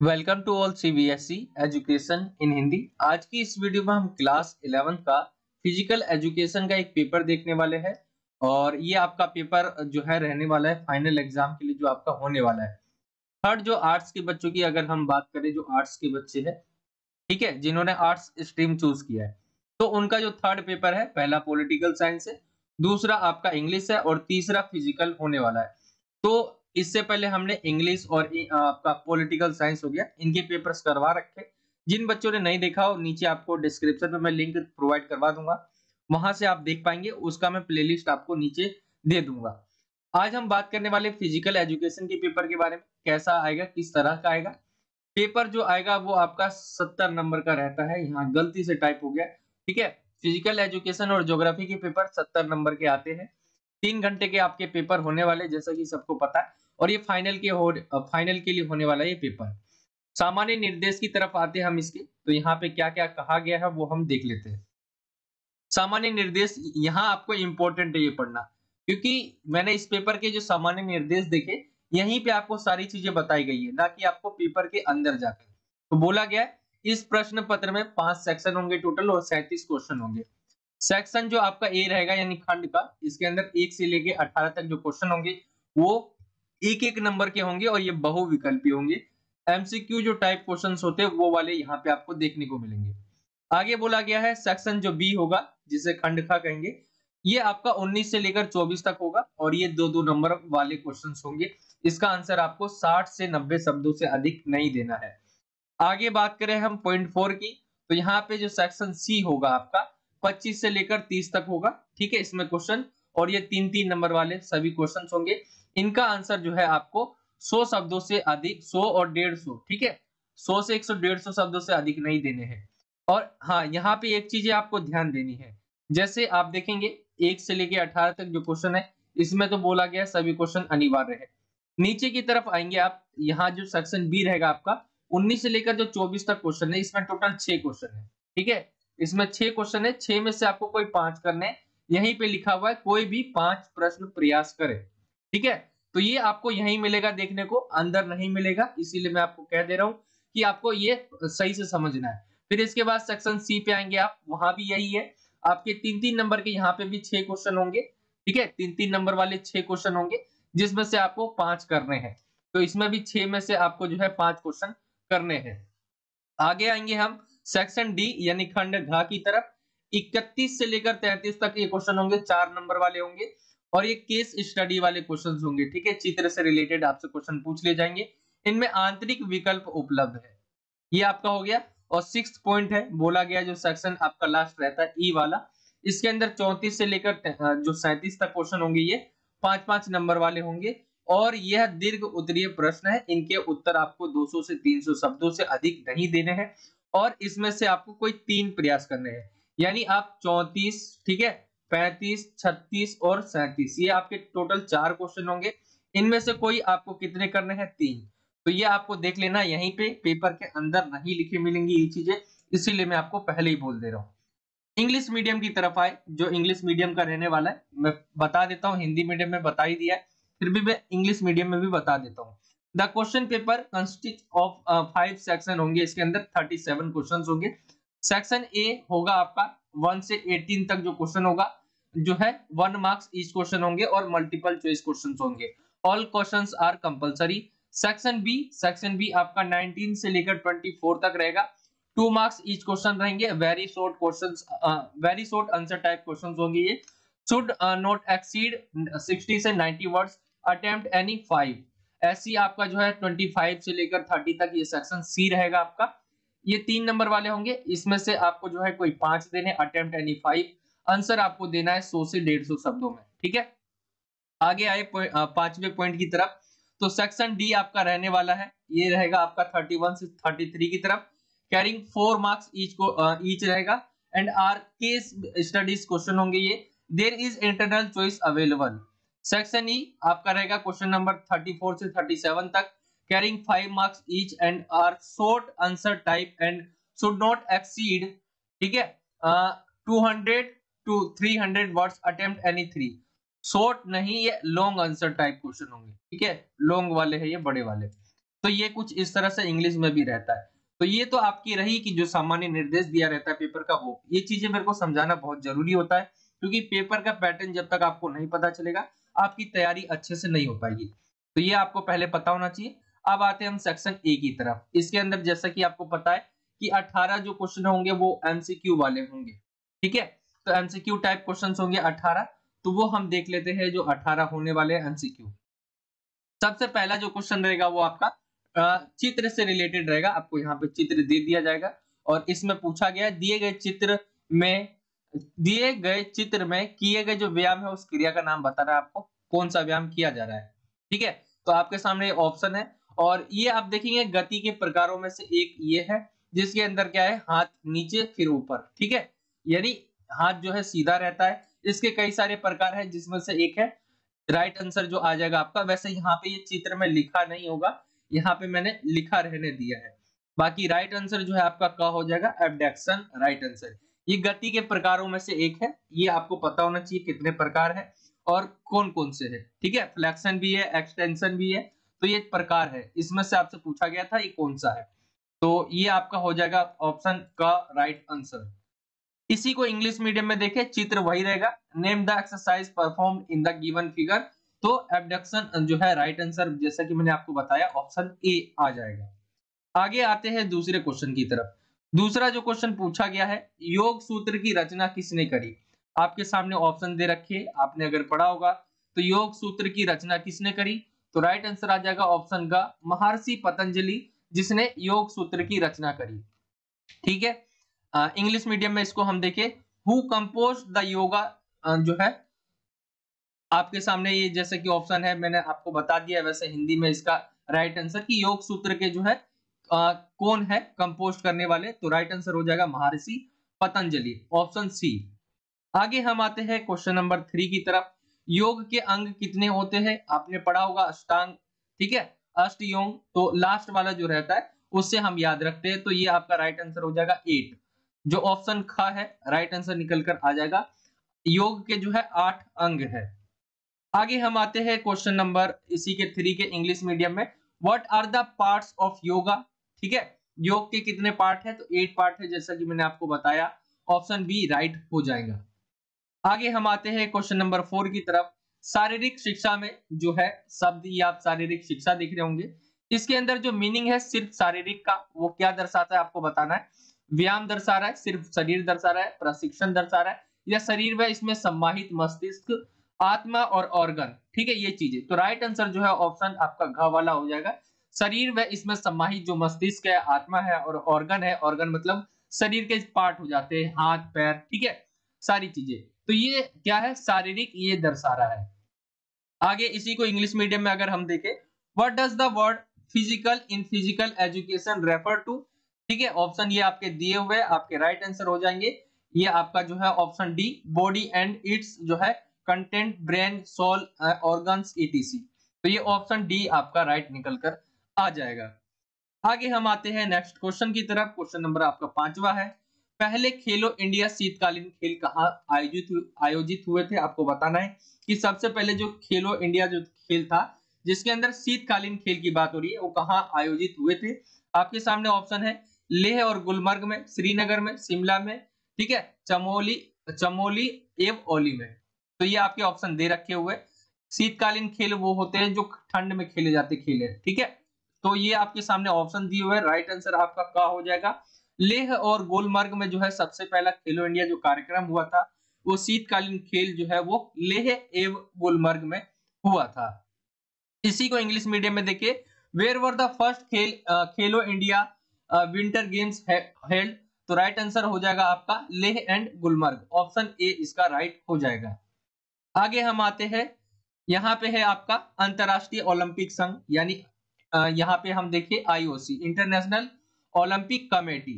Welcome to all CBSE education in Hindi आज की इस वीडियो में हम क्लास 11 का फ़िज़िकल एजुकेशन का एक पेपर देखने वाले हैं और ये आपका पेपर जो है रहने वाला है फाइनल एग्ज़ाम के लिए जो आपका होने वाला है। थर्ड जो आर्ट्स के बच्चों की अगर हम बात करें जो आर्ट्स के बच्चे हैं, ठीक है, जिन्होंने आर्ट्स स्ट्रीम चूज़ किया है। तो उनका जो थर्ड पेपर है, पहला पोलिटिकल साइंस है, दूसरा आपका इंग्लिश है और तीसरा फ़िज़िकल होने वाला है। तो इससे पहले हमने इंग्लिश और आपका पॉलिटिकल साइंस हो गया, इनके पेपर्स करवा रखे। जिन बच्चों ने नहीं देखा हो, नीचे आपको डिस्क्रिप्शन में मैं लिंक प्रोवाइड करवा दूँगा। वहाँ से आप देख पाएँगे, उसका मैं प्लेलिस्ट आपको नीचे दे दूँगा। आज हम बात करने वाले फ़िज़िकल एजुकेशन के पेपर के बारे में, कैसा आएगा, किस तरह का आएगा। पेपर जो आएगा, वो आपका सत्तर नंबर का रहता है। यहाँ गलती से टाइप हो गया। ठीक है? फ़िज़िकल एजुकेशन और ज्योग्राफी के पेपर सत्तर नंबर के आते हैं। तीन घंटे के आपके पेपर होने वाले, जैसा कि सबको पता है, और ये फाइनल के हो फाइनल के लिए होने वाला ये पेपर सामान्य निर्देश की तरफ़ आते हैं हम इसके तो यहाँ पे क्या क्या कहा गया है, वो हम देख लेते हैं। सामान्य निर्देश, यहाँ आपको इम्पोर्टेंट है ये पढ़ना, क्योंकि मैंने इस पेपर के जो सामान्य निर्देश देखे, यहीं पे आपको सारी चीज़ें बताई गई है, ना कि आपको पेपर के अंदर जाकर तो बोला गया है, इस प्रश्न पत्र में पाँच सेक्शन होंगे टोटल और सैंतीस क्वेश्चन होंगे। सेक्शन जो आपका ए रहेगा, यानी खंड का, इसके अंदर एक से लेके अठारह तक जो क्वेश्चन होंगे, वो एक एक नंबर के होंगे और ये बहुविकल्पी होंगे। एमसीक्यू जो टाइप क्वेश्चन होते हैं, वो वाले यहाँ पे आपको देखने को मिलेंगे। आगे बोला गया है सेक्शन जो बी होगा, जिसे खंड खा कहेंगे, ये आपका 19 से लेकर 24 तक होगा और ये दो दो नंबर वाले क्वेश्चन होंगे। इसका आंसर आपको 60 से 90 शब्दों से अधिक नहीं देना है। आगे बात करें हम पॉइंट फोर की तो यहाँ पे जो सेक्शन सी होगा आपका 25 से लेकर 30 तक होगा, ठीक है, इसमें क्वेश्चन और ये तीन तीन नंबर वाले सभी क्वेश्चन होंगे। इनका आंसर जो है आपको 100 शब्दों से अधिक 100 और 150 ठीक है? 100 से 100 150 शब्दों से अधिक नहीं देने हैं। और हाँ यहाँ पे एक चीज़ आपको ध्यान देनी है। जैसे आप देखेंगे, एक से लेके अठारह तक जो क्वेश्चन है, इसमें तो बोला गया सभी क्वेश्चन अनिवार्य है। नीचे की तरफ़ आएँगे आप, यहाँ जो सेक्शन बी रहेगा आपका 19 से लेकर जो 24 तक क्वेश्चन है, इसमें टोटल छह क्वेश्चन है, ठीक है? इसमें छह क्वेश्चन है, छह में से आपको कोई पाँच करने यहीं पे लिखा हुआ है, कोई भी पाँच प्रश्न प्रयास करे। ठीक है? तो ये आपको यहीं मिलेगा देखने को, अंदर नहीं मिलेगा। इसीलिए मैं आपको कह दे रहा हूँ कि आपको ये सही से समझना है। फिर इसके बाद सेक्शन सी पे आएँगे आप, वहाँ भी यही है। आपके तीन तीन नंबर के यहाँ पे भी छह क्वेश्चन होंगे। ठीक है? तीन तीन नंबर वाले छह क्वेश्चन होंगे, जिसमें से आपको पाँच करने हैं। तो इसमें भी छह में से आपको जो है पाँच क्वेश्चन करने हैं। आगे आएँगे हम। सेक्शन डी यानी खंड घा की तरफ़ इकतीस से लेकर तैतीस तक ये क्वेश्चन होंगे, चार नंबर वाले होंगे और ये केस स्टडी वाले क्वेश्चन होंगे, ठीक है? चित्र से रिलेटेड आपसे क्वेश्चन पूछ ले जाएँगे। इनमें आंतरिक विकल्प उपलब्ध है। ये आपका हो गया और सिक्स पॉइंट है, बोला गया जो सेक्शन आपका लास्ट रहता है ई e वाला। इसके अंदर चौतीस से लेकर जो सैंतीस तक क्वेश्चन होंगे ये पाँच पाँच नंबर वाले होंगे और यह दीर्घ उत्तरीय प्रश्न है। इनके उत्तर आपको 200 से 300 शब्दों से अधिक नहीं देने हैं। और इसमें से आपको कोई तीन प्रयास करने हैं। यानी आप चौतीस, ठीक है, पैंतीस, छत्तीस और सैतीस, ये आपके टोटल चार क्वेश्चन होंगे। इनमें से कोई आपको कितने करने हैं? तीन। तो ये आपको देख लेना, यहीं पे पेपर के अंदर नहीं लिखे मिलेंगी ये चीज़ें, इसीलिए मैं आपको पहले ही बोल दे रहा हूँ। इंग्लिश मीडियम की तरफ़ आए, जो इंग्लिश मीडियम का रहने वाला है, मैं बता देता हूँ, हिंदी मीडियम में बता ही दिया है, फिर भी मैं इंग्लिश मीडियम में भी बता देता हूँ। The question paper consist of five section होंगे, इसके अंदर थर्टी सेवन क्वेश्चन होंगे। सेक्शन ए होगा आपका वन से एटीन तक जो क्वेश्चन होगा, जो है वन मार्क्स ईच क्वेश्चन होंगे और मल्टीपल चॉइस क्वेश्चन होंगे। All question are compulsory section B section B आपका 19 से लेकर 24 तक रहेगा। टू मार्क्स ईच क्वेश्चन रहेंगे। Very short question very short answer type question होंगे ये। शुड नॉट एक्सीड 60 से 90 वर्ड्स अटेम्प्ट एनी फाइव ऐसी आपका जो है 25 से लेकर 30 तक ये सेक्शन सी रहेगा आपका। ये तीन नंबर वाले होंगे। इसमें से आपको जो है कोई पाँच देने अटेम्प्ट एनी फाइव आंसर आपको देना है सौ से डेढ़ सौ शब्दों में, ठीक है? आगे आए पांचवे पॉइंट की तरफ़। तो सेक्शन डी आपका रहने वाला है। ये रहेगा आपका थर्टी से थर्टी थ्री की तरफ़। कैरिंग फोर मार्क्स ईच को ईच रहेगा। And are case studies question होंगे ये। There is internal choice available section E आपका रहेगा क्वेश्चन नंबर थर्टी फोर से थर्टी सेवन तक। Carrying five marks each and are short answer type and should not exceed ठीक है two hundred to 300 words attempt any three short नहीं, ये long answer type question होंगे, ठीक है long वाले है, ये बड़े वाले। तो ये कुछ इस तरह से इंग्लिश में भी रहता है। तो ये तो आपकी रही कि जो सामान्य निर्देश दिया रहता है पेपर का, वो, ये चीज़ें मेरे को समझाना बहुत ज़रूरी होता है, क्योंकि पेपर का पैटर्न जब तक आपको नहीं पता चलेगा आपकी तैयारी अच्छे से नहीं हो पाएगी। तो ये आपको पहले पता होना चाहिए। अब आते हैं हम सेक्शन ए की तरफ़। इसके अंदर जैसा कि आपको पता है कि 18 जो क्वेश्चन होंगे वो एमसीक्यू वाले होंगे। ठीक है? तो एमसीक्यू टाइप क्वेश्चन होंगे 18 तो वो हम देख लेते हैं जो 18 होने वाले एमसीक्यू सबसे पहला जो क्वेश्चन रहेगा वो आपका चित्र से रिलेटेड रहेगा। आपको यहाँ पे चित्र दे दिया जाएगा। और इसमें पूछा गया दिए गए चित्र में दिए गए चित्र में किए गए जो व्यायाम है, उस क्रिया का नाम बता रहा है आपको, कौन सा व्यायाम किया जा रहा है। ठीक है? तो आपके सामने ऑप्शन है और ये आप देखेंगे गति के प्रकारों में से एक ये है, जिसके अंदर क्या है? हाथ नीचे, फिर ऊपर। ठीक है? यानी हाथ जो है सीधा रहता है। इसके कई सारे प्रकार है, जिसमें से एक है राइट आंसर जो आ जाएगा आपका। वैसे यहाँ पे ये चित्र में लिखा नहीं होगा, यहाँ पे मैंने लिखा रहने दिया है। बाकी राइट आंसर जो है आपका क्या हो जाएगा एबडेक्शन राइट आंसर ये गति के प्रकारों में से एक है। ये आपको पता होना चाहिए कितने प्रकार है और कौन कौन से है। ठीक है? फ्लेक्शन भी है, एक्सटेंशन भी है तो ये प्रकार है। इसमें से आपसे पूछा गया था ये कौन सा है। तो ये आपका हो जाएगा ऑप्शन का राइट आंसर। इसी को इंग्लिश मीडियम में देखे, चित्र वही रहेगा। Name the exercise perform in the given figure. तो एबडक्शन जो है राइट आंसर, जैसा कि मैंने आपको बताया, ऑप्शन ए आ जाएगा। आगे आते हैं दूसरे क्वेश्चन की तरफ़। दूसरा जो क्वेश्चन पूछा गया है, योग सूत्र की रचना किसने करी? आपके सामने ऑप्शन दे रखे, आपने अगर पढ़ा होगा तो योग सूत्र की रचना किसने करी? तो राइट आंसर आ जाएगा ऑप्शन का महर्षि पतंजलि, जिसने योग सूत्र की रचना करी। ठीक है? इंग्लिश मीडियम में इसको हम देखें। हु कंपोज द योगा जो है, आपके सामने ये जैसे कि ऑप्शन है, मैंने आपको बता दिया, वैसे हिंदी में इसका राइट आंसर की योग सूत्र के जो है आ, कौन है कंपोस्ट करने वाले? तो राइट आंसर हो जाएगा महर्षि पतंजलि ऑप्शन सी आगे हम आते हैं क्वेश्चन नंबर थ्री की तरफ़। योग के अंग कितने होते हैं? आपने पढ़ा होगा अष्टांग ठीक है? अष्ट योग तो लास्ट वाला जो रहता है उससे हम याद रखते हैं तो ये आपका राइट आंसर हो जाएगा एट जो ऑप्शन ख है राइट आंसर निकल कर आ जाएगा। योग के जो है आठ अंग है। आगे हम आते हैं क्वेश्चन नंबर इसी के थ्री के इंग्लिश मीडियम में। What are the parts of yoga ठीक है? योग के कितने पार्ट है? तो एट पार्ट है, जैसा कि मैंने आपको बताया। ऑप्शन बी राइट हो जाएगा। आगे हम आते हैं क्वेश्चन नंबर फोर की तरफ़। शारीरिक शिक्षा में जो है, शब्द ये आप शारीरिक शिक्षा देख रहे होंगे। इसके अंदर जो मीनिंग है, सिर्फ़ शारीरिक का, वो क्या दर्शाता है आपको बताना है। व्यायाम दर्शा रहा है, सिर्फ़ शरीर दर्शा रहा है, प्रशिक्षण दर्शा रहा है, या शरीर में इसमें सम्माहित मस्तिष्क, आत्मा और ऑर्गन ठीक है, ये चीज़ें। तो राइट आंसर जो है ऑप्शन आपका घ वाला हो जाएगा। शरीर व इसमें समाहित जो मस्तिष्क है, आत्मा है और ऑर्गन है ऑर्गन मतलब शरीर के पार्ट हो जाते हैं, हाथ, पैर, ठीक है? सारी चीज़ें। तो ये क्या है? शारीरिक ये दर्शा रहा है। आगे इसी को इंग्लिश मीडियम में अगर हम देखें what does the word physical in physical education refer to ठीक है ऑप्शन ये आपके दिए हुए आपके राइट right आंसर हो जाएँगे। ये आपका जो है option D body and it's जो है content brain soul organs ETC तो ये ऑप्शन डी आपका राइट निकल कर आ जाएगा। आगे हम आते हैं नेक्स्ट क्वेश्चन की तरफ़। क्वेश्चन नंबर आपका पांचवा है। पहले खेलो इंडिया शीतकालीन खेल कहाँ आयोजित आयोजित हुए थे? आपको बताना है कि सबसे पहले जो खेलो इंडिया जो खेल था, जिसके अंदर शीतकालीन खेल की बात हो रही है, वो कहाँ आयोजित हुए थे? आपके सामने ऑप्शन है लेह और गुलमर्ग में, श्रीनगर में, शिमला में, ठीक है? चमोली चमोली एवं ओली में। तो ये आपके ऑप्शन दे रखे हुए। शीतकालीन खेल वो होते हैं जो ठंड में खेले जाते खेल है, ठीक है? तो ये आपके सामने ऑप्शन दिए हुए राइट आंसर आपका क्या हो जाएगा। लेह और गोलमर्ग में जो है सबसे पहला खेलो इंडिया जो कार्यक्रम हुआ था, वो शीतकालीन खेल जो है वो लेह एवं गोलमर्ग में हुआ था। इसी को इंग्लिश मीडियम में देखिए। वेयर वर द फ़र्स्ट खेल Khelo India winter games held तो राइट आंसर हो जाएगा आपका Leh and Gulmarg. Option A इसका राइट हो जाएगा। आगे हम आते हैं। यहाँ पे है आपका अंतरराष्ट्रीय ओलंपिक संघ, यानी यहाँ पे हम देखिए आईओसी इंटरनेशनल ओलंपिक कमेटी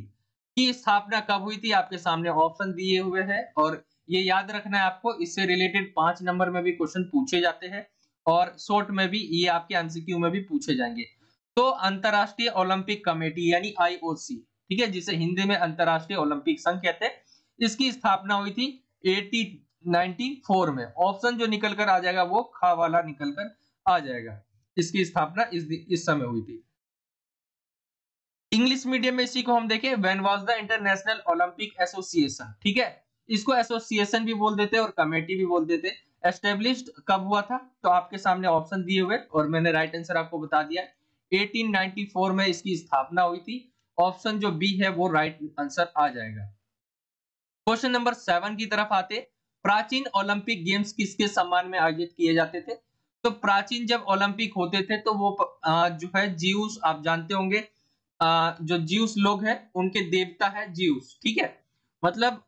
की स्थापना कब हुई थी? आपके सामने ऑप्शन दिए हुए हैं और ये याद रखना है आपको, इससे रिलेटेड पाँच नंबर में भी क्वेश्चन पूछे जाते हैं और शॉर्ट में भी ये आपके एमसीक्यू में भी पूछे जाएँगे। तो अंतरराष्ट्रीय ओलंपिक कमेटी यानी आईओसी ठीक है, जिसे हिंदी में अंतरराष्ट्रीय ओलंपिक संघ कहते हैं, इसकी स्थापना हुई थी एटी नाइनटी फोर में। ऑप्शन जो निकल कर आ जाएगा वो खा वाला निकल कर आ जाएगा। इसकी स्थापना इस इस समय हुई थी? इंग्लिश मीडियम में इसी को हम देखें when was the international Olympic association ठीक है? इसको एसोसिएशन भी बोल देते और कमेटी भी बोल देते एस्टेब्लिश्ड कब हुआ था? तो आपके सामने ऑप्शन दिए हुए और मैंने राइट आंसर आपको बता दिया 1894 में इसकी स्थापना हुई थी। ऑप्शन जो बी है, वो राइट आंसर आ जाएगा। क्वेश्चन नंबर सेवन की तरफ़ आते प्राचीन ओलंपिक गेम्स किसके सम्मान में आयोजित किए जाते थे? तो प्राचीन जब ओलंपिक होते थे तो वो जो है जीवस, आप जानते होंगे जो जीउस लोग हैं, उनके देवता है जीउस ठीक है? मतलब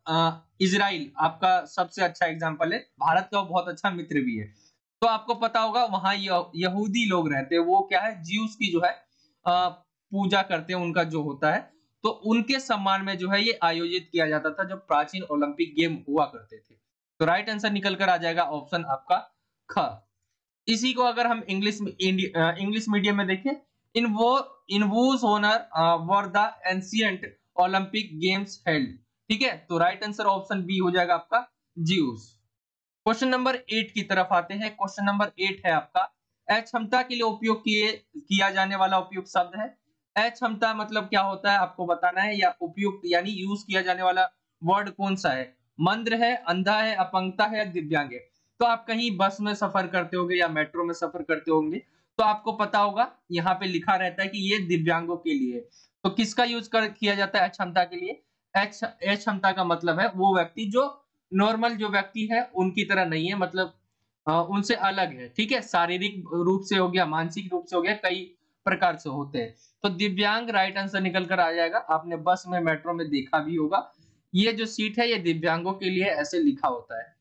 इसराइल आपका सबसे अच्छा एग्ज़ाम्पल है, भारत का बहुत अच्छा मित्र भी है। तो आपको पता होगा, वहाँ यहूदी लोग रहते हैं, वो क्या है, जीवस की जो है पूजा करते हैं, उनका जो होता है। तो उनके सम्मान में जो है, ये आयोजित किया जाता था, जब प्राचीन ओलंपिक गेम हुआ करते थे। तो राइट आंसर निकल कर आ जाएगा ऑप्शन आपका ख। इसी को अगर हम इंग्लिश इंग्लिश मीडियम में देखें इन वो in whose honour were the ancient Olympic games held ठीक है? तो राइट आंसर ऑप्शन बी हो जाएगा आपका जीउस क्वेश्चन नंबर एट की तरफ़ आते हैं। क्वेश्चन नंबर एट है आपका। अक्षमता के लिए उपयोग किए, किया जाने वाला उपयुक्त शब्द है। अक्षमता मतलब क्या होता है? आपको बताना है। या उपयुक्त, यानी यूज़ किया जाने वाला वर्ड कौन सा है? मंद्र है, अंधा है, अपंगता है, दिव्यांग है। तो आप कहीं बस में सफ़र करते होंगे या मेट्रो में सफ़र करते होंगे तो आपको पता होगा यहाँ पे लिखा रहता है कि ये दिव्यांगों के लिए। तो किसका यूज़ कर किया जाता है अक्षमता के लिए? क्षमता का मतलब है वो व्यक्ति जो नॉर्मल जो व्यक्ति है उनकी तरह नहीं है मतलब आ, उनसे अलग है ठीक है? शारीरिक रूप से हो गया मानसिक रूप से हो गया कई प्रकार से होते हैं। तो दिव्यांग राइट आंसर निकल कर आ जाएगा। आपने बस में मेट्रो में देखा भी होगा ये जो सीट है ये दिव्यांगों के लिए ऐसे लिखा होता है।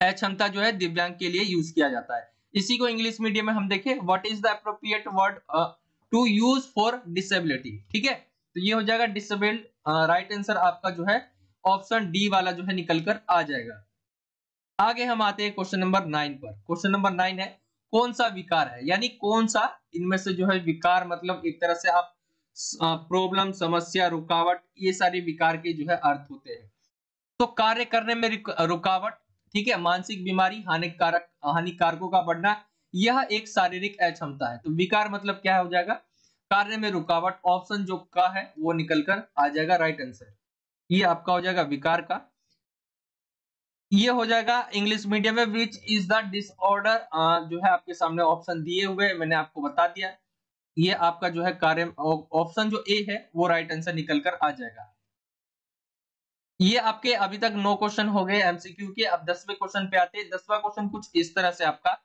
क्षमता जो है दिव्यांग के लिए यूज़ किया जाता है। इसी को इंग्लिश मीडियम में हम देखें what is the appropriate word to use for disability ठीक है? तो ये हो जाएगा डिसेबल्ड राइट आंसर आपका जो है ऑप्शन डी वाला जो है निकल कर आ जाएगा। आगे हम आते हैं क्वेश्चन नंबर नाइन पर। क्वेश्चन नंबर नाइन है, कौन सा विकार है? यानी कौन सा? इनमें से जो है विकार मतलब एक तरह से आप प्रॉब्लम समस्या, रुकावट, ये सारे विकार के जो है अर्थ होते हैं। तो कार्य करने में रुकावट ठीक है, मानसिक बीमारी हानिकारक, हानिकारकों का बढ़ना, यह एक शारीरिक अक्षमता है। तो विकार मतलब क्या हो जाएगा? कार्य में रुकावट, ऑप्शन जो का है, वो निकल कर आ जाएगा राइट आंसर ये आपका हो जाएगा विकार का। ये हो जाएगा इंग्लिश मीडियम में विच इज़ द डिसऑर्डर जो है आपके सामने ऑप्शन दिए हुए, मैंने आपको बता दिया। ये आपका जो है कार्य ऑप्शन जो ए है, वो राइट आंसर निकल कर आ जाएगा। ये आपके अभी तक नौ क्वेश्चन हो गए एमसीक्यू के। अब दसवें क्वेश्चन पे आते हैं। दसवां क्वेश्चन कुछ इस तरह से आपका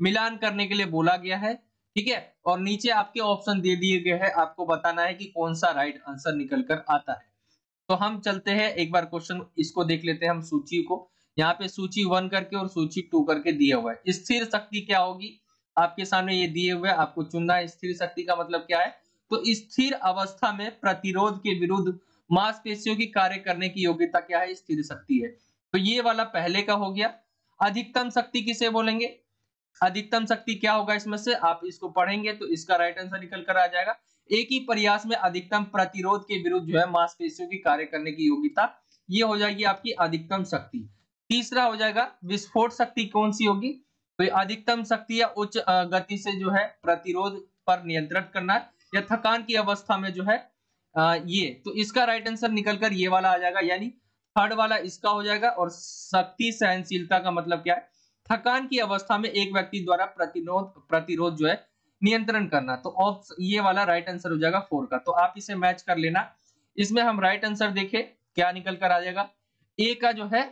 मिलान करने के लिए बोला गया है, ठीक है? और नीचे आपके ऑप्शन दे दिए गए हैं। आपको बताना है कि कौन सा राइट आंसर निकल कर आता है। तो हम चलते हैं। एक बार क्वेश्चन इसको देख लेते हैं हम सूची को। यहाँ पे सूची वन करके और सूची टू करके दिया हुआ है। स्थिर शक्ति क्या होगी? आपके सामने ये दिए हुए आपको चुनना है। स्थिर शक्ति का मतलब क्या है? तो स्थिर अवस्था में प्रतिरोध के विरुद्ध मांसपेशियों की कार्य करने की योग्यता क्या है? स्थिर शक्ति है। तो ये वाला पहले का हो गया। अधिकतम शक्ति किसे बोलेंगे? अधिकतम शक्ति क्या होगा इसमें से? आप इसको पढ़ेंगे तो इसका राइट आंसर निकल कर आ जाएगा। एक ही प्रयास में अधिकतम प्रतिरोध के विरुद्ध जो है मांसपेशियों की कार्य करने की योग्यता, ये हो जाएगी आपकी अधिकतम शक्ति। तीसरा हो जाएगा विस्फोट शक्ति कौन सी होगी? तो अधिकतम शक्ति या उच्च गति से जो है प्रतिरोध पर नियंत्रण करना या थकान की अवस्था में जो है ये तो इसका राइट आंसर निकल कर ये वाला आ जाएगा, यानी थर्ड वाला इसका हो जाएगा, और शक्ति सहनशीलता का मतलब क्या है? थकान की अवस्था में एक व्यक्ति द्वारा प्रतिरोध प्रतिरोध जो है, नियंत्रण करना। तो ये वाला राइट आंसर हो जाएगा फोर का। तो आप इसे मैच कर लेना। इसमें हम राइट आंसर देखें, क्या निकल कर आ जाएगा? ए का जो है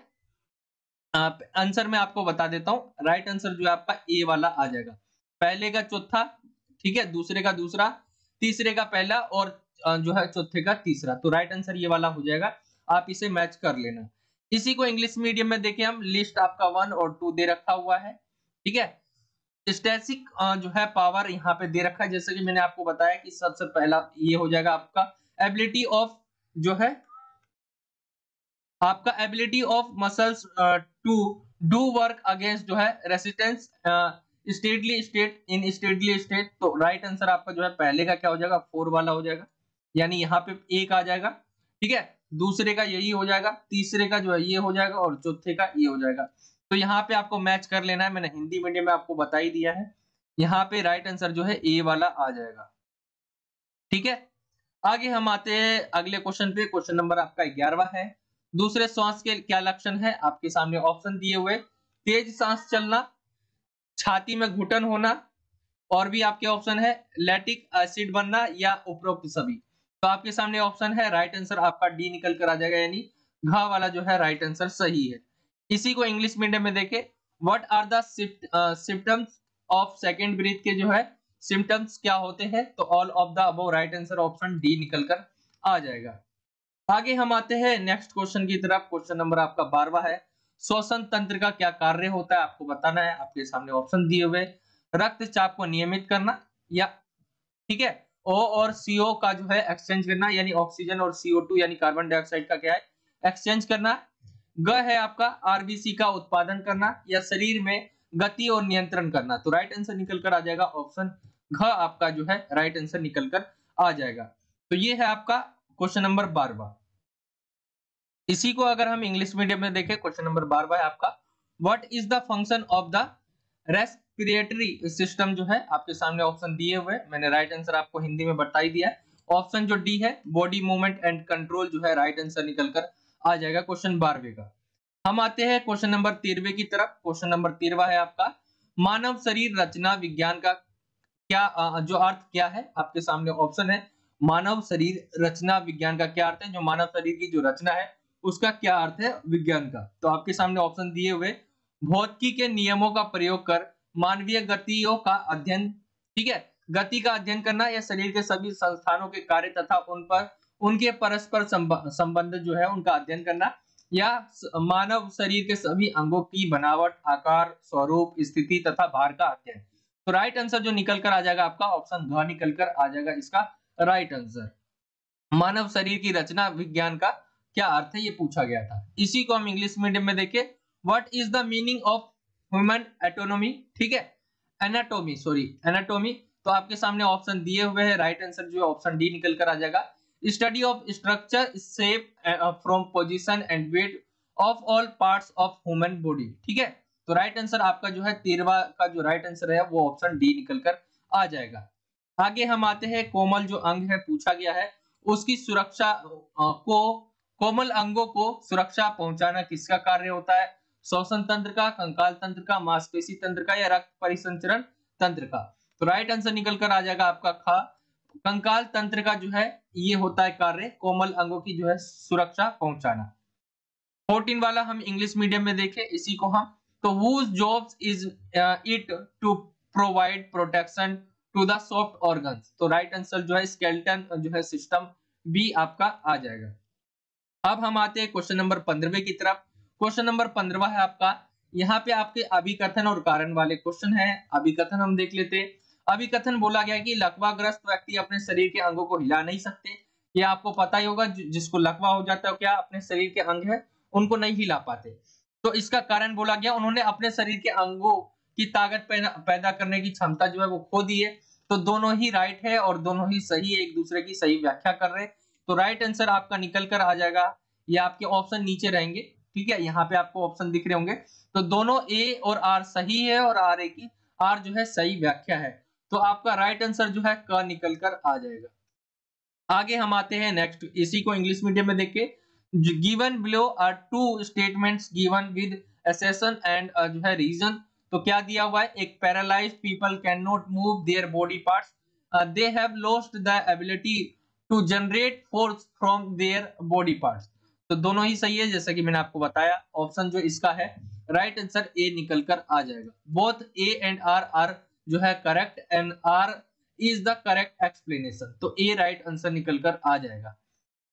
आंसर मैं आपको बता देता हूँ राइट आंसर जो है आपका ए वाला आ जाएगा। पहले का चौथा, ठीक है, दूसरे का दूसरा, तीसरे का पहला, और जो है चौथे का तीसरा। तो राइट आंसर ये वाला हो जाएगा। आप इसे मैच कर लेना। इसी को इंग्लिश मीडियम में देखें हम। लिस्ट आपका वन और टू दे रखा हुआ है। ठीक है? स्टैसिक जो है पावर यहाँ पे दे रखा है। जैसे कि मैंने आपको बताया कि सबसे पहला ये हो जाएगा आपका। एबिलिटी ऑफ़ जो है, आपका ability of muscles to do work against जो है resistance stately state in stately state तो राइट right आंसर आपका जो है पहले का क्या हो जाएगा? फोर वाला हो जाएगा। यानी यहाँ पे एक आ जाएगा, ठीक है? दूसरे का यही हो जाएगा, तीसरे का जो है ये हो जाएगा और चौथे का ये हो जाएगा। तो यहाँ पे आपको मैच कर लेना है, मैंने हिंदी मीडियम में आपको बता ही दिया है। यहाँ पे राइट आंसर जो है ए वाला आ जाएगा। ठीक है? आगे हम आते हैं अगले क्वेश्चन पे। क्वेश्चन नंबर आपका ग्यारहवा है। दूसरे श्वास के क्या लक्षण है? आपके सामने ऑप्शन दिए हुए। तेज सांस चलना, छाती में घुटन होना, और भी आपके ऑप्शन है लैटिक एसिड बनना या उपरोक्त सभी। तो आपके सामने ऑप्शन है राइट आंसर आपका डी निकल कर आ जाएगा, यानी घ वाला जो है राइट आंसर सही है। इसी को इंग्लिश मीडियम में देखे। What are the symptoms of second breath के जो है सिम्टम्स क्या होते हैं? तो all of the above right answer option D निकल कर आ जाएगा। आगे हम आते हैं नेक्स्ट क्वेश्चन की तरफ़। क्वेश्चन नंबर आपका बारवा है। श्वसन तंत्र का क्या कार्य होता है, आपको बताना है। आपके सामने ऑप्शन दिए हुए। रक्तचाप को नियमित करना, या, ठीक है? ओ और सीओ का जो है एक्सचेंज करना, यानी ऑक्सीजन और सीओ टू यानी कार्बन डाइऑक्साइड का क्या है? एक्सचेंज करना। ग है आपका आरबीसी का उत्पादन करना, या शरीर में गति और नियंत्रण करना। तो राइट आंसर निकल कर आ जाएगा ऑप्शन घ, आपका जो है राइट आंसर निकल कर आ जाएगा। तो ये है आपका क्वेश्चन नंबर बारवा। इसी को अगर हम इंग्लिश मीडियम में देखें क्वेश्चन नंबर बारवा है आपका। What is the function of the respiratory system जो है, आपके सामने ऑप्शन दिए हुए मैंने राइट आंसर आपको हिंदी में बता ही। दिया ऑप्शन जो डी है बॉडी मूवमेंट एंड कंट्रोल जो है राइट आंसर निकल कर आ जाएगा क्वेश्चन बारहवें का। हम आते हैं क्वेश्चन नंबर तेरहवे की तरफ़। क्वेश्चन नंबर तेरहवा है आपका, मानव शरीर रचना विज्ञान का क्या जो अर्थ क्या है? आपके सामने ऑप्शन है, मानव शरीर रचना विज्ञान का क्या अर्थ है? जो मानव शरीर की जो रचना है, उसका क्या अर्थ है? विज्ञान का। तो आपके सामने ऑप्शन दिए हुए भौतिकी के नियमों का प्रयोग कर मानवीय गतियों का अध्ययन, ठीक है? गति का अध्ययन करना या शरीर के सभी संस्थानों के कार्य तथा उन पर, उनके परस्पर संबंध जो है उनका अध्ययन करना या मानव शरीर के सभी अंगों की बनावट, आकार, स्वरूप, स्थिति तथा भार का अध्ययन। तो राइट आंसर जो निकल कर आ जाएगा आपका ऑप्शन घ निकल कर आ जाएगा इसका राइट आंसर मानव शरीर की रचना विज्ञान का क्या अर्थ है ये पूछा गया था। इसी को हम इंग्लिश मीडियम में देखे। What is the meaning of human autonomy ठीक है? एनाटोमी सॉरी एनाटोमी तो आपके सामने ऑप्शन दिए हुए हैं राइट आंसर जो है ऑप्शन डी निकल कर आ जाएगा। Study of structure shape form position and weight of all part of human body ठीक है? तो राइट आंसर आपका जो है, तेरवा का जो राइट आंसर है, वो ऑप्शन डी निकल कर आ जाएगा। आगे हम आते हैं, कोमल जो अंग है, पूछा गया है, उसकी सुरक्षा को, कोमल अंगों को सुरक्षा पहुंचाना किसका कार्य होता है? श्वसन तंत्र का कंकाल तंत्र का मांसपेशी तंत्र का या रक्त परिसंचरण तंत्र का। तो राइट आंसर निकल कर आ जाएगा आपका खा। कंकाल तंत्र का जो है ये होता है कार्य कोमल अंगों की जो है सुरक्षा पहुंचाना। फोर्टीन वाला हम इंग्लिश मीडियम में देखें इसी को हम। तो jobs is uh, it to provide protection to the soft organs? तो राइट आंसर जो है स्केल्टन जो है सिस्टम बी आपका आ जाएगा। अब हम आते हैं क्वेश्चन नंबर पंद्रहवें की तरफ़। क्वेश्चन नंबर पंद्रवा है आपका। यहाँ पे आपके अभिकथन और कारण वाले क्वेश्चन है। अभिकथन हम देख लेते। अभिकथन बोला गया कि लकवाग्रस्त व्यक्ति अपने शरीर के अंगों को हिला नहीं सकते। ये आपको पता ही होगा जिसको लकवा हो जाता है क्या अपने शरीर के अंग है, उनको नहीं हिला पाते। तो इसका कारण बोला गया, उन्होंने अपने शरीर के अंगों की ताकत पैदा करने की क्षमता जो है वो खो दी है। तो दोनों ही राइट है और दोनों ही सही है, एक दूसरे की सही व्याख्या कर रहे तो राइट आंसर आपका निकल कर आ जाएगा। ये आपके ऑप्शन नीचे रहेंगे। ठीक है, यहाँ पे आपको ऑप्शन दिख रहे होंगे। तो दोनों ए और आर सही है और आर ए की आर जो है सही व्याख्या है। तो आपका राइट आंसर जो है क निकल कर आ जाएगा। आगे हम आते हैं नेक्स्ट इसी को इंग्लिश मीडियम में देखे given below are two statement given with assertion and जो है रीजन तो क्या दिया हुआ है? एक paralyse people can not move their body part they have lost the ability to generate force from their body part तो दोनों ही सही है, जैसा कि मैंने आपको बताया। ऑप्शन जो इसका है राइट आंसर ए निकल कर आ जाएगा। Both A and R are जो है correct and R is the correct explanation तो ए राइट आंसर निकल कर आ जाएगा।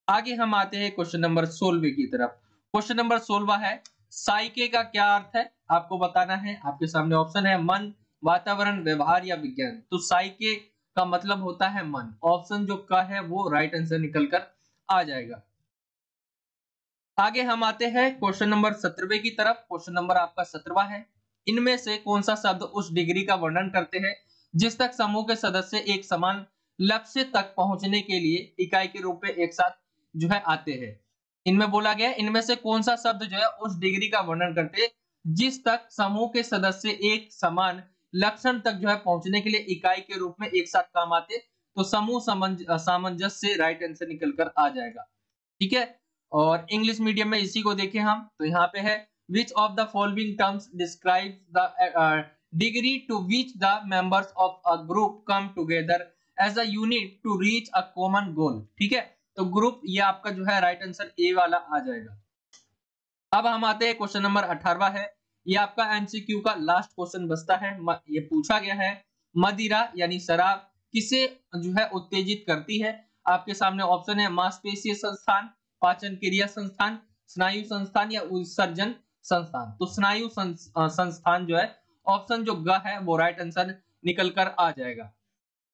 आगे हम आते हैं क्वेश्चन नंबर सोलवे की तरफ़। क्वेश्चन नंबर सोलवा है साइके का क्या अर्थ है? आपको बताना है। आपके सामने ऑप्शन है, मन, वातावरण, व्यवहार या विज्ञान। तो साइके का मतलब होता है मन। ऑप्शन जो का है, वो राइट आंसर निकल कर आ जाएगा। आगे हम आते हैं क्वेश्चन नंबर सत्रहवे की तरफ़। क्वेश्चन नंबर आपका सत्रवा है। इनमें से कौन सा शब्द उस डिग्री का वर्णन करते हैं, जिस तक समूह के सदस्य एक समान लक्ष्य तक पहुँचने के लिए इकाई के रूप में एक साथ जो है आते हैं। इनमें बोला गया, इनमें से कौन सा शब्द जो है उस डिग्री का वर्णन करते जिस तक समूह के सदस्य एक समान लक्षण तक जो है पहुँचने के लिए इकाई के रूप में एक साथ काम आते तो समूह सामंजस्य से राइट आंसर निकल कर आ जाएगा। ठीक है? और इंग्लिश मीडियम में इसी को देखें हम तो यहाँ पे है which of the following terms describe the degree to which the members of a group come together as a unit to reach a common goal ठीक है? तो ग्रुप ये आपका जो है राइट आंसर ए वाला आ जाएगा। अब हम आते हैं क्वेश्चन नंबर अठारवा है। ये आपका एमसीक्यू का लास्ट क्वेश्चन बचता है। ये पूछा गया है, मदिरा यानी शराब किसे जो है उत्तेजित करती है? आपके सामने ऑप्शन है, मांसपेशीय संस्थान। पाचन क्रिया संस्थान, स्नायु संस्थान या उत्सर्जन संस्थान। तो स्नायु संस्थान जो है ऑप्शन जो ग है, वो राइट आंसर निकल कर आ जाएगा।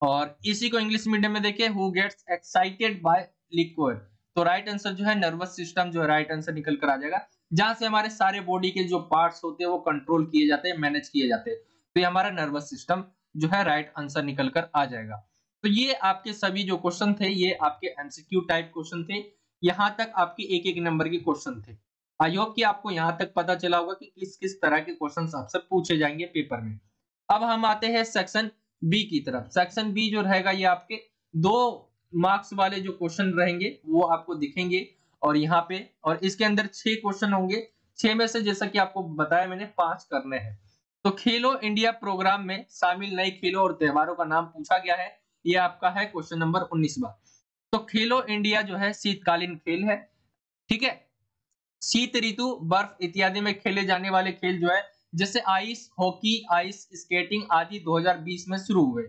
और इसी को इंग्लिश मीडियम में देखे who gets excited by liquid तो राइट आंसर जो है नर्वस सिस्टम जो है राइट आंसर निकल कर आ जाएगा। जहाँ से हमारे सारे बॉडी के जो पार्ट्स होते हैं, वो कंट्रोल किए जाते हैं मैनेज किए जाते हैं। तो ये हमारा नर्वस सिस्टम जो है राइट आंसर निकल कर आ जाएगा। तो ये आपके सभी जो क्वेश्चन थे, ये आपके एमसीक्यू टाइप क्वेश्चन थे। यहाँ तक आपके एक एक नंबर के क्वेश्चन थे। आई होप कि आपको यहाँ तक पता चला होगा कि किस किस तरह के क्वेश्चन आपसे पूछे जाएँगे पेपर में। अब हम आते हैं सेक्शन बी की तरफ़। सेक्शन बी जो रहेगा, ये आपके दो मार्क्स वाले जो क्वेश्चन रहेंगे, वो आपको दिखेंगे और यहाँ पे और इसके अंदर छह क्वेश्चन होंगे। छह में से जैसा कि आपको बताया मैंने, पाँच करने हैं। तो खेलो इंडिया प्रोग्राम में शामिल नए खेलों और त्योहारों का नाम पूछा गया है। ये आपका है क्वेश्चन नंबर उन्नीसवा। तो खेलो इंडिया जो है शीतकालीन खेल है, ठीक है? शीत ऋतु, बर्फ़ इत्यादि में खेले जाने वाले खेल जो है जैसे आइस, हॉकी, आइस स्केटिंग आदि 2020 में शुरू हुए,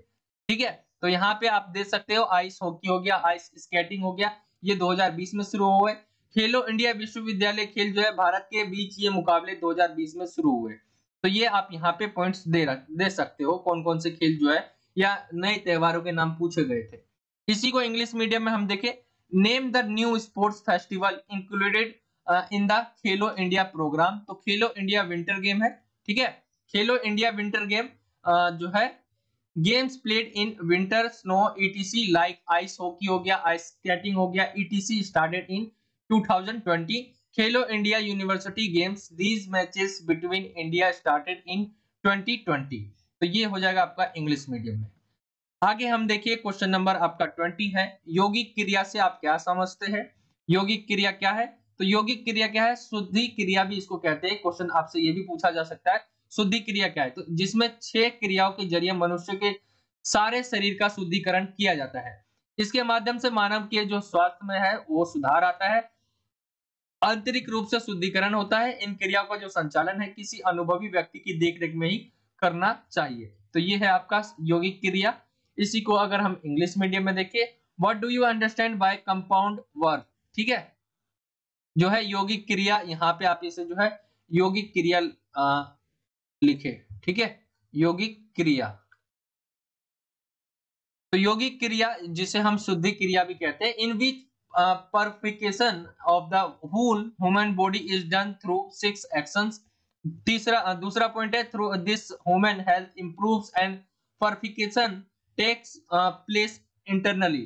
ठीक है? तो यहाँ पे आप देख सकते हो, आइस हॉकी हो गया, आइस स्केटिंग हो गया, ये 2020 में शुरू हुए। खेलो इंडिया विश्वविद्यालय खेल जो है, भारत के बीच ये मुकाबले 2020 में शुरू हुए। तो ये आप यहाँ पे पॉइंट्स दे रख, दे सकते हो कौन कौन से खेल जो है, या नए त्योहारों के नाम पूछे गए थे। इसी को इंग्लिश मीडियम में हम देखें। Name the new sports festival included in the Khelo India programme तो खेलो इंडिया विंटर गेम है, ठीक है? खेलो इंडिया विंटर गेम जो है games played in winter snow ETC like ice hockey हो गया आइस स्केटिंग हो गया etc started in 2020 Khelo India university games these matches between India started in 2020 तो ये हो जाएगा आपका इंग्लिश मीडियम में। आगे हम देखिए क्वेश्चन नंबर आपका 20 है। यौगिक क्रिया से आप क्या समझते हैं? यौगिक क्रिया क्या है? तो यौगिक क्रिया क्या है? शुद्धि क्रिया भी इसको कहते हैं। क्वेश्चन आपसे ये भी पूछा जा सकता है, शुद्धि क्रिया क्या है? तो जिसमें छह क्रियाओं के ज़रिए मनुष्य के सारे शरीर का शुद्धिकरण किया जाता है। इसके माध्यम से मानव के जो स्वास्थ्य में है, वो सुधार आता है, आंतरिक रूप से शुद्धिकरण होता है। इन क्रियाओं का जो संचालन है, किसी अनुभवी व्यक्ति की देखरेख में ही करना चाहिए। तो ये है आपका यौगिक क्रिया। इसी को अगर हम इंग्लिश मीडियम में देखें what do you understand by compound work ठीक है? जो है योगिक क्रिया, यहाँ पे आप इसे जो है यौगिक क्रिया लिखे, ठीक है? यौगिक क्रिया। तो यौगिक क्रिया, जिसे हम शुद्धि क्रिया भी कहते हैं in which purification of the whole human body is done through six actions तीसरा, दूसरा पॉइंट है through this human health improves and purification takes place internally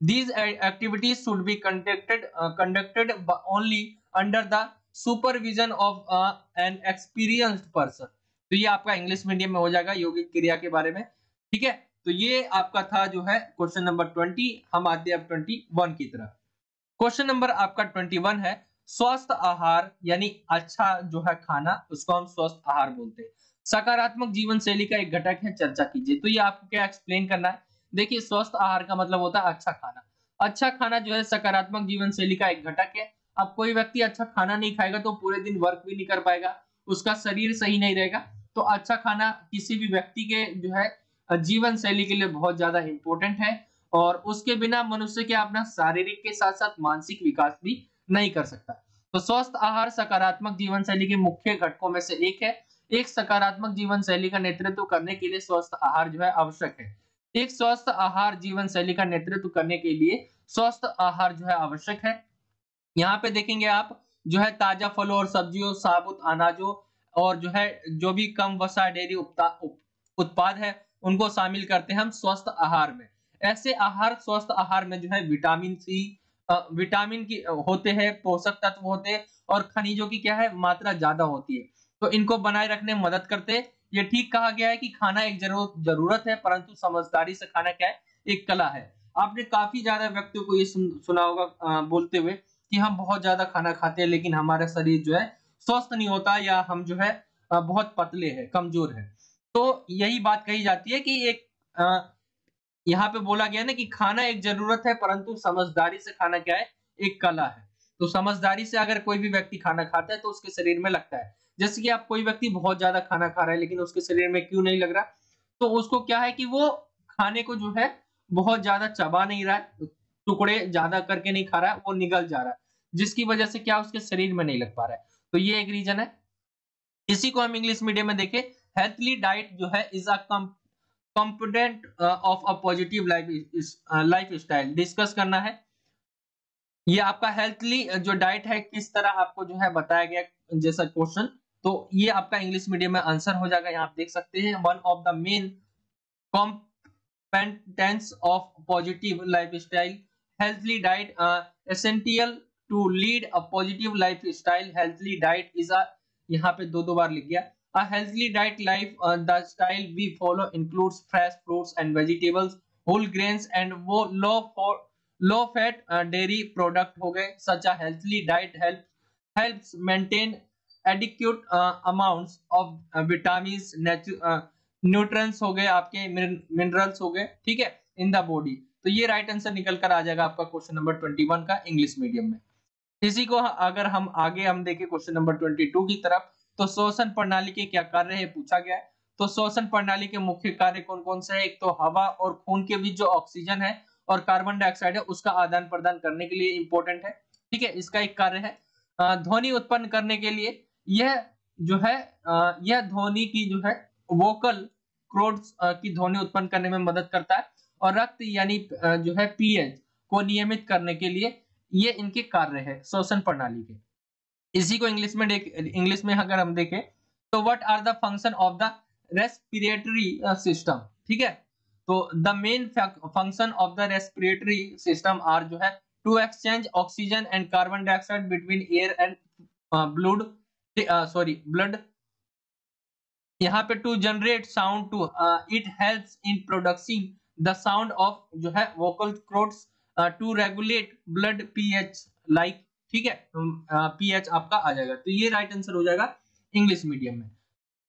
these activities should be conducted uh, conducted only under the supervision of uh, an experienced person. तो ये आपका English medium में हो जाएगा यौगिक क्रिया के बारे में। ठीक है? तो ये आपका था जो है क्वेश्चन नंबर ट्वेंटी हम आते हैं अब ट्वेंटी वन की तरफ़। क्वेश्चन नंबर आपका ट्वेंटी वन है। स्वस्थ आहार यानी अच्छा जो है खाना उसको हम स्वस्थ आहार बोलते हैं। सकारात्मक जीवन शैली का एक घटक है, चर्चा कीजिए। तो ये आपको क्या एक्सप्लेन करना है? देखिए, स्वस्थ आहार का मतलब होता है अच्छा खाना। अच्छा खाना जो है सकारात्मक जीवन शैली का एक घटक है। अब कोई व्यक्ति अच्छा खाना नहीं खाएगा तो पूरे दिन वर्क भी नहीं कर पाएगा, उसका शरीर सही नहीं रहेगा। तो अच्छा खाना किसी भी व्यक्ति के जो है जीवन शैली के लिए बहुत ज़्यादा इंपॉर्टेंट है और उसके बिना मनुष्य के अपना शारीरिक के साथ साथ मानसिक विकास भी नहीं कर सकता। तो स्वस्थ आहार सकारात्मक जीवन शैली के मुख्य घटकों में से एक है। एक सकारात्मक जीवन शैली का नेतृत्व करने के लिए स्वस्थ आहार जो है आवश्यक है। एक स्वस्थ आहार जीवन शैली का नेतृत्व करने के लिए स्वस्थ आहार जो है आवश्यक है। यहाँ पे देखेंगे आप, जो है ताज़ा फलों और सब्जियों, साबुत अनाजों और जो है, जो भी कम वसा डेयरी उत्पाद है, उनको शामिल करते हैं हम स्वस्थ आहार में। ऐसे आहार, स्वस्थ आहार में जो है विटामिन सी विटामिन की होते हैं, पोषक तत्व होते हैं और खनिजों की क्या है, मात्रा ज़्यादा होती है। तो इनको बनाए रखने में मदद करते ये ठीक कहा गया है कि खाना एक ज़रूरत है, परंतु समझदारी से खाना क्या है? एक कला है। आपने काफ़ी ज़्यादा व्यक्तियों को ये सुना होगा बोलते हुए कि हम बहुत ज़्यादा खाना खाते हैं, लेकिन हमारा शरीर जो है स्वस्थ नहीं होता या हम जो है बहुत पतले हैं, कमज़ोर है। तो यही बात कही जाती है कि एक यहाँ पे बोला गया ना कि खाना एक ज़रूरत है, परंतु समझदारी से खाना क्या है? एक कला है। तो समझदारी से अगर कोई भी व्यक्ति खाना खाता है तो उसके शरीर में लगता है। जैसे कि आप कोई व्यक्ति बहुत ज़्यादा खाना खा रहा है, लेकिन उसके शरीर में क्यों नहीं लग रहा तो उसको क्या है कि वो खाने को जो है, बहुत ज़्यादा चबा नहीं रहा है, टुकड़े ज़्यादा करके नहीं खा रहा है, वो निगल जा रहा है, जिसकी वजह से क्या उसके शरीर में नहीं लग पा रहा है। तो ये एक रीजन है। इसी को हम इंग्लिश मीडियम में देखें। हेल्थली डाइट जो है is a component of a positive life lifestyle discuss करना है। ये आपका हेल्थली जो डाइट है, किस तरह आपको जो है बताया गया, जैसा क्वेश्चन तो ये आपका इंग्लिश मीडियम में आंसर हो जाएगा। यहाँ आप देख सकते हैं one of the main competence of positive lifestyle healthy diet essential to lead a positive lifestyle healthy diet is a यहाँ पे दो दो बार लिख गया। Healthy diet life the style we follow includes fresh fruits and vegetables whole grain and वो low low fat dairy product हो गए। Such a healthy diet help helps maintain of uh, vitamins, uh, nutrients हो गए आपके minerals हो गए ठीक है in the body. तो ये राइट आंसर निकल कर आ जाएगा आपका क्वेश्चन नंबर 21 का इंग्लिश मीडियम में. इसी को अगर हम आगे हम देखें क्वेश्चन नंबर 22 की तरफ़ तो श्वसन प्रणाली के क्या कार्य है पूछा गया है. तो श्वसन प्रणाली के मुख्य कार्य कौन कौन से है? एक तो हवा और खून के बीच जो ऑक्सीजन है और कार्बन डाइऑक्साइड है उसका आदान प्रदान करने के लिए इंपॉर्टेंट है ठीक है इसका एक कार्य है. ध्वनि उत्पन्न करने के लिए यह जो है यह ध्वनि की जो है वोकल क्रोड्स की ध्वनि उत्पन्न करने में मदद करता है और रक्त यानी जो है पीएच को नियमित करने के लिए ये इनके कार्य है श्वसन प्रणाली के। इसी को इंग्लिश में इंग्लिश में अगर हम देखें तो what are the function of the respiratory system ठीक है? तो the main function of the respiratory system are जो है to exchange oxygen and carbon dioxide between air and blood sorry blood यहाँ पे to generate sound to it helps in producing the sound of जो है vocal cords to regulate blood pH like ठीक है? PH तो, आपका आ जाएगा। तो ये राइट आंसर हो जाएगा इंग्लिश मीडियम में।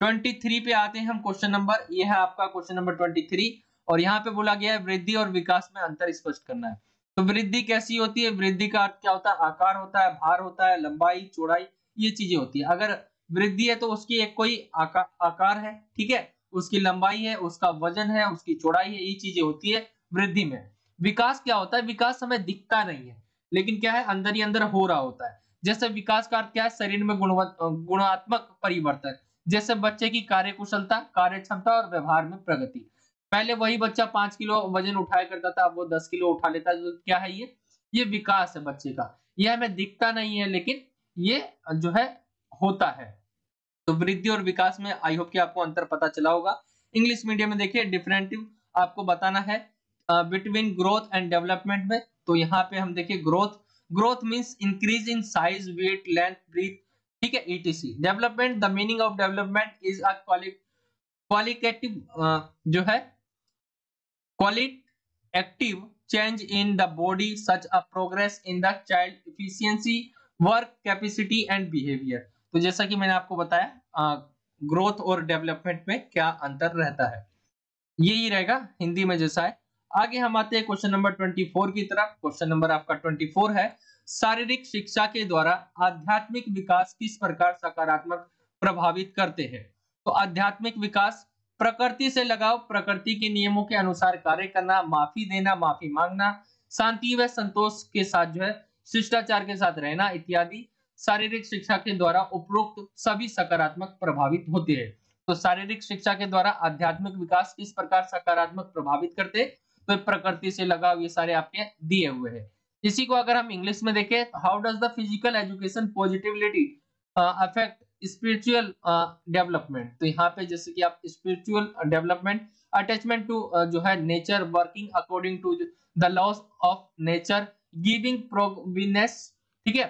23 पे आते हैं हम क्वेश्चन नंबर ये है आपका क्वेश्चन नंबर 23 और यहाँ पे बोला गया है वृद्धि और विकास में अंतर स्पष्ट करना है। तो वृद्धि कैसी होती है? वृद्धि का अर्थ क्या होता है? आकार होता है भार होता है लंबाई चौड़ाई ये चीज़ें होती है। अगर वृद्धि है तो उसकी एक कोई आका, आकार है ठीक है? उसकी लंबाई है उसका वज़न है उसकी चौड़ाई है ये चीज़ें होती है वृद्धि में। विकास क्या होता है? विकास हमें दिखता नहीं है लेकिन क्या है? अंदर ही अंदर हो रहा होता है। जैसे विकास का अर्थ क्या है? शरीर में गुणात्मक परिवर्तन। जैसे बच्चे की कार्य कुशलता कार्य क्षमता और व्यवहार में प्रगति। पहले वही बच्चा पाँच किलो वज़न उठाया करता था अब वो दस किलो उठा लेता है तो क्या है ये? ये विकास है बच्चे का। ये हमें दिखता नहीं है लेकिन ये जो है होता है। तो वृद्धि और विकास में आई होप कि आपको अंतर पता चला होगा। इंग्लिश मीडियम में देखिए डिफरेंटिव आपको बताना है बिटवीन ग्रोथ एंड डेवलपमेंट में। तो यहाँ पे हम देखिए growth growth means increase in size weight length breadth ठीक है ETC development the meaning of development is a qualitative जो है qualitative change in the body such a progress in the child efficiency work capacity and behaviour तो जैसा कि मैंने आपको बताया ग्रोथ और डेवलपमेंट में क्या अंतर रहता है। यही रहेगा हिंदी में जैसा है। आगे हम आते हैं क्वेश्चन नंबर 24 की तरफ़। क्वेश्चन नंबर आपका 24 है। शारीरिक शिक्षा के द्वारा आध्यात्मिक विकास किस प्रकार सकारात्मक प्रभावित करते हैं? तो आध्यात्मिक विकास, प्रकृति से लगाव, प्रकृति के नियमों के अनुसार कार्य करना, माफ़ी देना, माफ़ी मांगना, शांति व संतोष के साथ जो है शिष्टाचार के साथ रहना इत्यादि शारीरिक शिक्षा के द्वारा उपरोक्त सभी सकारात्मक प्रभावित होते हैं। तो शारीरिक शिक्षा के द्वारा आध्यात्मिक विकास किस प्रकार सकारात्मक प्रभावित करते तो प्रकृति से लगाव ये सारे आपके दिए हुए हैं। इसी को अगर हम इंग्लिश में देखें how does the physical education positively affect spiritual development तो यहाँ पे जैसे कि आप स्पिरिचुअल डेवलपमेंट अटैचमेंट टू जो है nature working according to the laws of nature giving forgiveness ठीक है?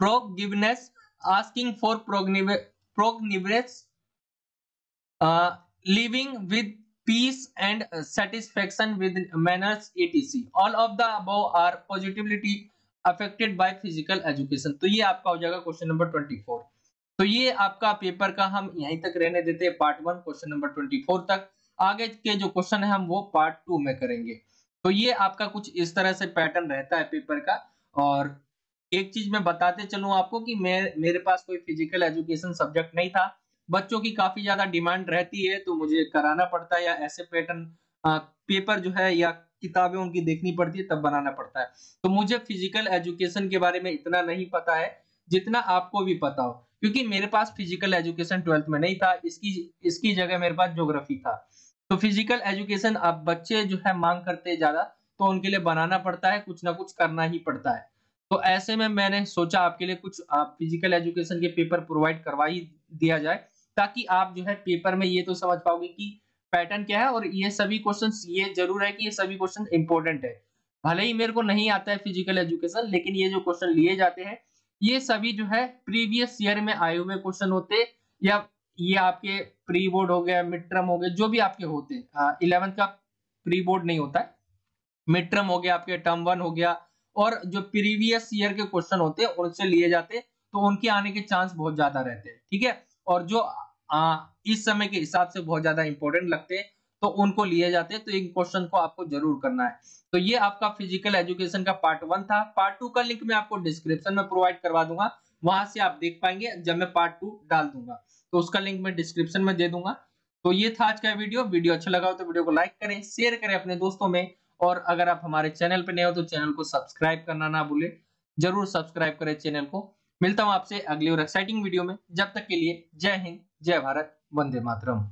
Forgiveness asking for forgiveness living with peace and satisfaction with manners, etc. All of the above are positivity affected by physical education. तो ये आपका हो जाएगा question number 24 तो ये आपका पेपर का हम यहीं तक रहने देते हैं पार्ट वन क्वेश्चन नंबर 24 तक। आगे के जो क्वेश्चन है, हम वो पार्ट टू में करेंगे। तो ये आपका कुछ इस तरह से पैटर्न रहता है पेपर का। और एक चीज़ मैं बताते चलूँ आपको कि मैं, मेरे पास कोई फ़िज़िकल एजुकेशन सब्जेक्ट नहीं था। बच्चों की काफ़ी ज़्यादा डिमांड रहती है तो मुझे कराना पड़ता है या ऐसे पैटर्न पेपर जो है या किताबें उनकी देखनी पड़ती है, तब बनाना पड़ता है। तो मुझे फ़िज़िकल एजुकेशन के बारे में इतना नहीं पता है, जितना आपको भी पता हो। क्योंकि मेरे पास फ़िज़िकल एजुकेशन ट्वेल्थ में नहीं था, इसकी इसकी जगह मेरे पास ज्योग्राफी था। तो फ़िज़िकल एजुकेशन अब बच्चे जो है मांग करते हैं ज़्यादा तो उनके लिए बनाना पड़ता है, कुछ ना कुछ करना ही पड़ता है। तो ऐसे में मैंने सोचा आपके लिए कुछ, आप फ़िज़िकल एजुकेशन के पेपर प्रोवाइड करवा ही दिया जाए, ताकि आप जो है पेपर में ये तो समझ पाओगे कि पैटर्न क्या है, और ये सभी क्वेश्चन ये ज़रूर है कि ये सभी क्वेश्चन इंपॉर्टेंट है। भले ही मेरे को नहीं आता है फ़िज़िकल एजुकेशन लेकिन ये जो क्वेश्चन लिए जाते हैं, ये सभी जो है प्रीवियस ईयर में आए हुए क्वेश्चन होते, या ये आपके प्री बोर्ड हो गया मिड टर्म हो गया जो भी आपके होते हैं। इलेवेंथ का प्री बोर्ड नहीं होता है। मिड टर्म हो गया आपके टर्म वन हो गया। और जो प्रीवियस ईयर के क्वेश्चन होते हैं उनसे लिए जाते तो उनके आने के चांस बहुत ज़्यादा रहते हैं ठीक है? और जो आ, इस समय के हिसाब से बहुत ज़्यादा इंपॉर्टेंट लगते हैं तो उनको लिए जाते हैं तो इन क्वेश्चन को आपको ज़रूर करना है। तो ये आपका फ़िज़िकल एजुकेशन का पार्ट वन था। पार्ट टू का लिंक मैं आपको डिस्क्रिप्शन में प्रोवाइड करवा दूँगा। वहाँ से आप देख पाएँगे। जब मैं पार्ट टू डाल दूँगा। तो उसका लिंक मैं डिस्क्रिप्शन में दे दूँगा। तो ये था आज का वीडियो। वीडियो अच्छा लगा हो तो वीडियो को लाइक करें शेयर करें अपने दोस्तों में। और अगर आप हमारे चैनल पर नए हो तो चैनल को सब्सक्राइब करना ना भूले। ज़रूर सब्सक्राइब करें चैनल को। मिलता हूँ आपसे अगली और एक्साइटिंग वीडियो में। जब तक के लिए जय हिंद, जय भारत, वंदे मातरम।